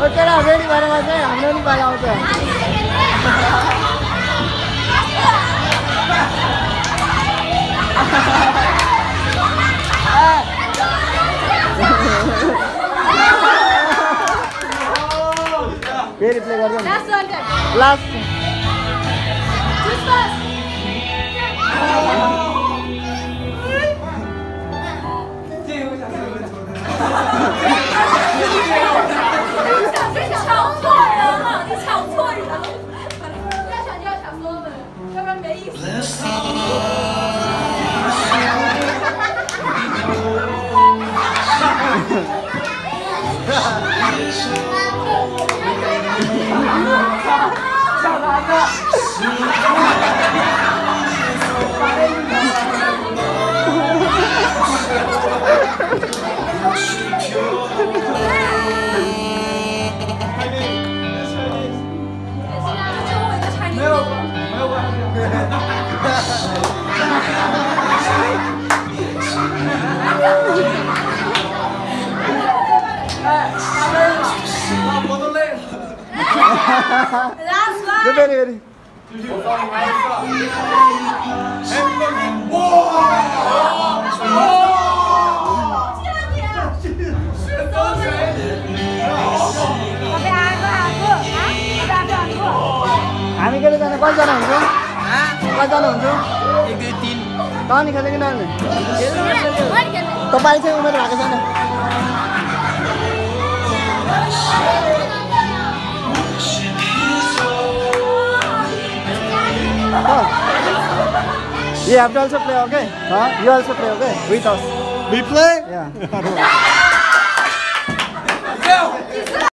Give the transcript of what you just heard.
केटाहरू गरेर चाहिँ हाम्रो पनि पाला आउँछ। फेरि प्ले गर्छ? लास्ट 然没意思。没 哎，太累了。老伯都累了。哈哈哈。谁背的？哇！哇！我叫你。是走谁？老伯阿古阿古，啊？谁背阿古？阿米格的那班长呢？कतिजना हुन्छौँ एक दुई तिन त नि खेल्ने कि नखेल्ने तपाईँ चाहिँ उमेर भएको छैन You have to also play, okay? Huh? You also play, okay? With us. We play? Yeah.